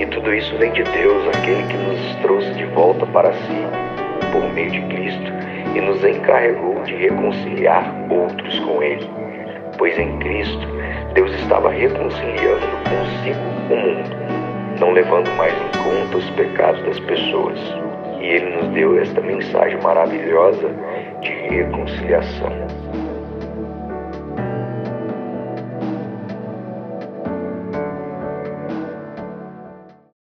E tudo isso vem de Deus, aquele que nos trouxe de volta para si, por meio de Cristo, e nos encarregou de reconciliar outros com Ele. Pois em Cristo, Deus estava reconciliando consigo o mundo, não levando mais em conta os pecados das pessoas. E Ele nos deu esta mensagem maravilhosa de reconciliação.